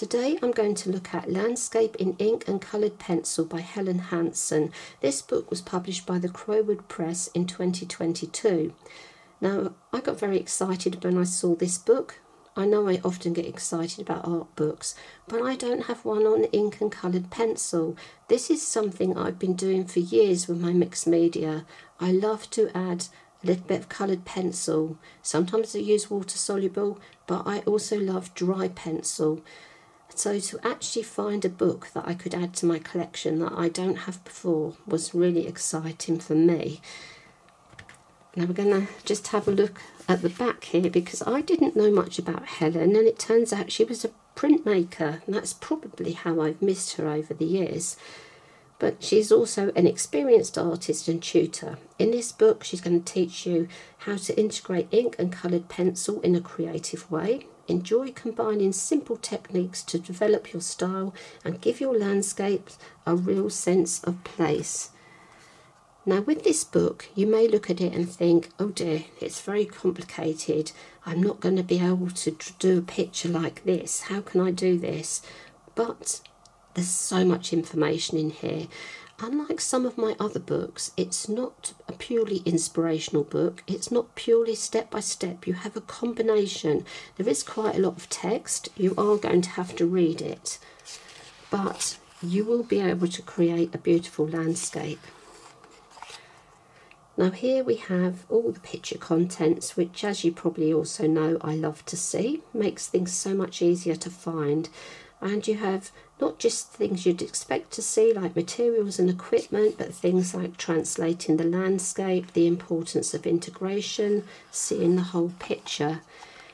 Today I'm going to look at Landscape in Ink and Coloured Pencil by Helen Hanson. This book was published by the Crowood Press in 2022. Now I got very excited when I saw this book. I know I often get excited about art books, but I don't have one on ink and coloured pencil. This is something I've been doing for years with my mixed media. I love to add a little bit of coloured pencil. Sometimes I use water soluble, but I also love dry pencil. So to actually find a book that I could add to my collection that I don't have before was really exciting for me. Now we're going to just have a look at the back here because I didn't know much about Helen and it turns out she was a printmaker and that's probably how I've missed her over the years but she's also an experienced artist and tutor. In this book, she's going to teach you how to integrate ink and coloured pencil in a creative way. Enjoy combining simple techniques to develop your style and give your landscapes a real sense of place. Now, with this book, you may look at it and think, oh dear, it's very complicated. I'm not going to be able to do a picture like this. How can I do this? But there's so much information in here. Unlike some of my other books, it's not a purely inspirational book. It's not purely step by step. You have a combination. There is quite a lot of text. You are going to have to read it. But you will be able to create a beautiful landscape. Now here we have all the picture contents, which as you probably also know, I love to see. Makes things so much easier to find and you have not just things you'd expect to see like materials and equipment but things like translating the landscape the importance of integration seeing the whole picture.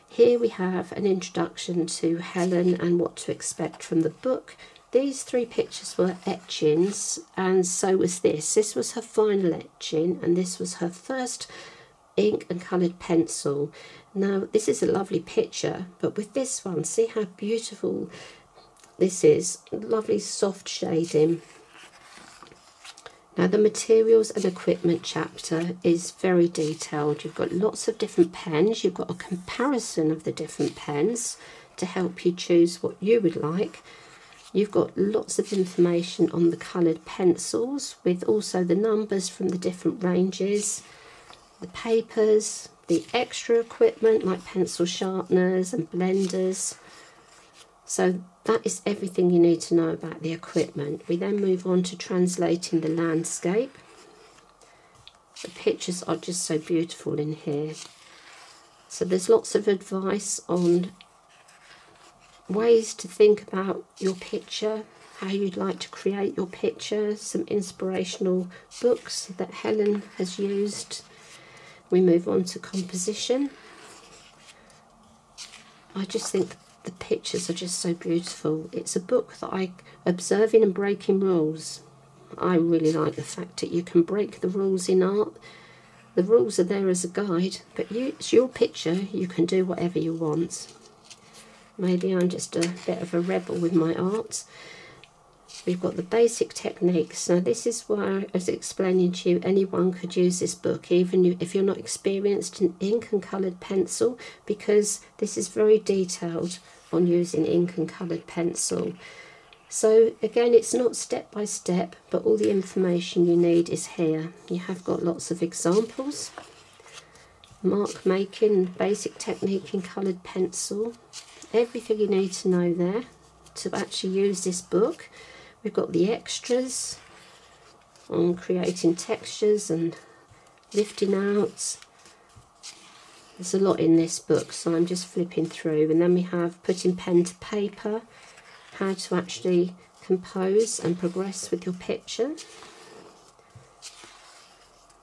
Here we have an introduction to Helen and what to expect from the book. These three pictures were etchings and so was this. This was her final etching and this was her first ink and coloured pencil. Now this is a lovely picture but with this one see how beautiful this is lovely soft shading. Now the materials and equipment chapter is very detailed. You've got lots of different pens. You've got a comparison of the different pens to help you choose what you would like. You've got lots of information on the coloured pencils with also the numbers from the different ranges, the papers, the extra equipment like pencil sharpeners and blenders. So that is everything you need to know about the equipment. We then move on to translating the landscape. The pictures are just so beautiful in here. So there's lots of advice on ways to think about your picture, how you'd like to create your picture, some inspirational books that Helen has used. We move on to composition. I just think the pictures are just so beautiful. It's a book that I observing and breaking rules. I really like the fact that you can break the rules in art. The rules are there as a guide, but you, it's your picture. You can do whatever you want. Maybe I'm just a bit of a rebel with my art. We've got the basic techniques. Now this is why I was explaining to you, anyone could use this book, even if you're not experienced in ink and coloured pencil, because this is very detailed on using ink and coloured pencil. So again, it's not step by step, but all the information you need is here. You have got lots of examples, mark making, basic technique in coloured pencil, everything you need to know there to actually use this book. We've got the extras on creating textures and lifting out. There's a lot in this book, so I'm just flipping through. And then we have putting pen to paper, how to actually compose and progress with your picture.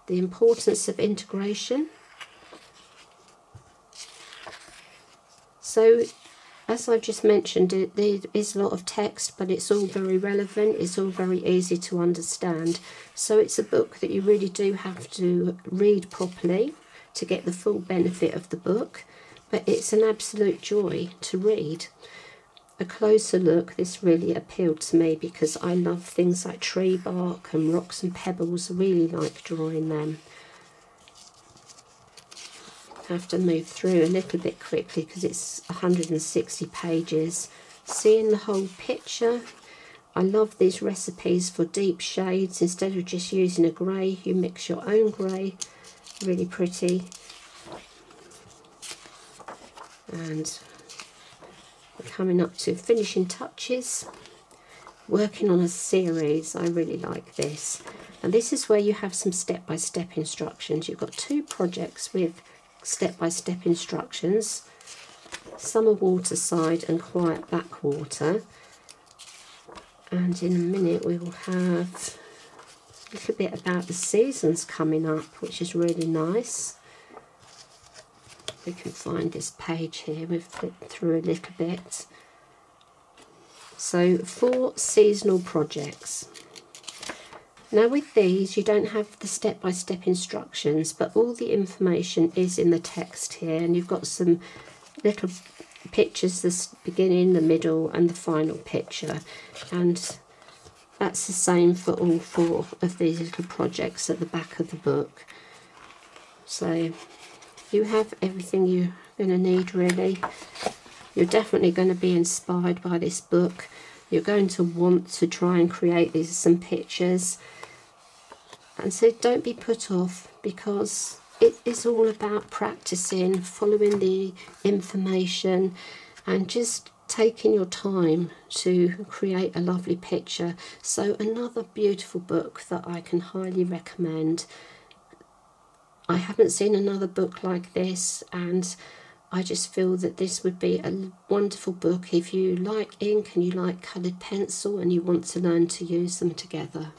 The importance of integration. So as I just mentioned, it, there is a lot of text, but it's all very relevant. It's all very easy to understand. So it's a book that you really do have to read properly to get the full benefit of the book. But it's an absolute joy to read. A closer look, this really appealed to me because I love things like tree bark and rocks and pebbles. I really like drawing them have to move through a little bit quickly because it's 160 pages seeing the whole picture. I love these recipes for deep shades. Instead of just using a grey, you mix your own grey. Really pretty. And coming up to finishing touches. Working on a series, I really like this. And this is where you have some step-by-step -step instructions. You've got two projects with step-by-step -step instructions. Summer waterside and quiet backwater. And in a minute we will have a little bit about the seasons coming up, which is really nice. We can find this page here. We've flipped through a little bit. So four seasonal projects. Now with these you don't have the step-by-step -step instructions but all the information is in the text here and you've got some little pictures, the beginning, the middle and the final picture and that's the same for all four of these little projects at the back of the book. So you have everything you're going to need really. You're definitely going to be inspired by this book. You're going to want to try and create these some pictures and so don't be put off because it is all about practicing, following the information and just taking your time to create a lovely picture. So another beautiful book that I can highly recommend. I haven't seen another book like this and I just feel that this would be a wonderful book if you like ink and you like coloured pencil and you want to learn to use them together.